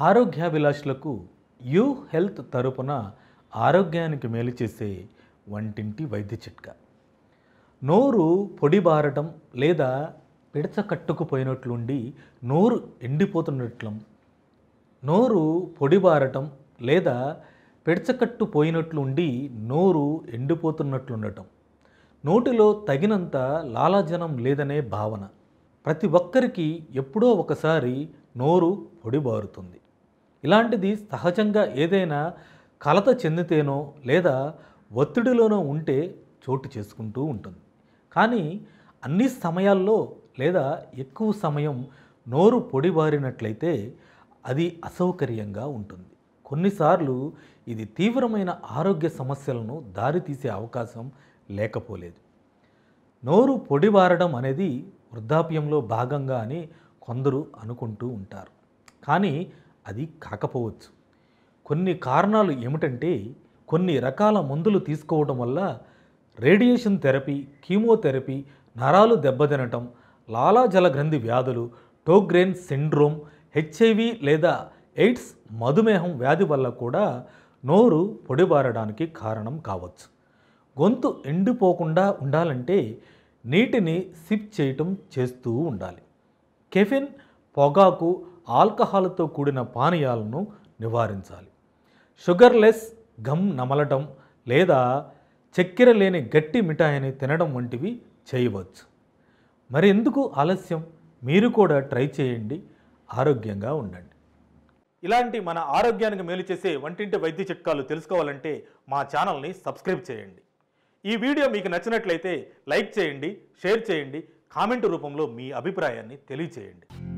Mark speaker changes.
Speaker 1: ఆరోగ్యాభిలాషులకు you health తరపున ఆరోగ్యానికి మేలు చేసే వంటింటి వైద్య చిట్కా. నోరు పొడిబారటం లేదా పిడచ కట్టుకుపోయినట్లుండి నోరు ఎండిపోతున్నట్లు. నోరు పొడిబారటం లేదా పిడచకట్టు పోయినట్లుండి నోరు ఎండిపోతున్నట్లుండటం. నోటిలో తగినంత లాలాజనం లేదనే భావన. ప్రతి ఒక్కరికి ఎప్పుడో ఒకసారి నోరు పొడిబారుతుంది ఇలాంటిది సహజంగా ఏదైనా కలత చెందితేనో లేదా ఒత్తిడిలోనో ఉంటే చోటు చేసుకుంటూ ఉంటుంది. కానీ అన్ని సమయాల్లో లేదా ఎక్కువ సమయం నోరు పొడిబారినట్లయితే అది అసౌకర్యంగా ఉంటుంది. కొన్నిసార్లు ఇది తీవ్రమైన ఆరోగ్య సమస్యలను దారితీసే అవకాశం లేకపోలేదు. నోరు పొడిబారడం అనేది వృద్ధాప్యంలో భాగంగా అని కొందరు అనుకుంటూ ఉంటారు. కానీ అది కాకపోవచ్చు. కొన్ని కారణాలు ఏమిటంటే కొన్ని రకాల మందులు తీసుకోవడం వల్ల రేడియేషన్ థెరపీ కీమోథెరపీ నరాలు దెబ్బతినటం లాలాజల గ్రంథి వ్యాధులు టోగ్రేన్ సిండ్రోమ్ హెచ్ఐవి లేదా ఎయిడ్స్ మధుమేహం వ్యాధి వల్ల కూడా నోరు పొడిబారడానికి కారణం కావచ్చు. గొంతు ఎండిపోకుండా ఉండాలంటే నీటిని సిప్ చేయటం చేస్తూ ఉండాలి. కెఫిన్ పొగాకు ఆల్కహాల్తో కూడిన పానీయాలను నివారించాలి. షుగర్లెస్ గమ్ నమలటం లేదా చక్కెర లేని గట్టి మిఠాయిని తినడం వంటివి చేయవచ్చు. మరి ఎందుకు ఆలస్యం? మీరు కూడా ట్రై చేయండి. ఆరోగ్యంగా ఉండండి. ఇలాంటి మన ఆరోగ్యానికి మేలు చేసే వంటింటి వైద్య చిట్కాలు తెలుసుకోవాలంటే మా ఛానల్ని సబ్స్క్రైబ్ చేయండి. ఈ వీడియో మీకు నచ్చినట్లయితే లైక్ చేయండి షేర్ చేయండి కామెంట్ రూపంలో మీ అభిప్రాయాన్ని తెలియచేయండి.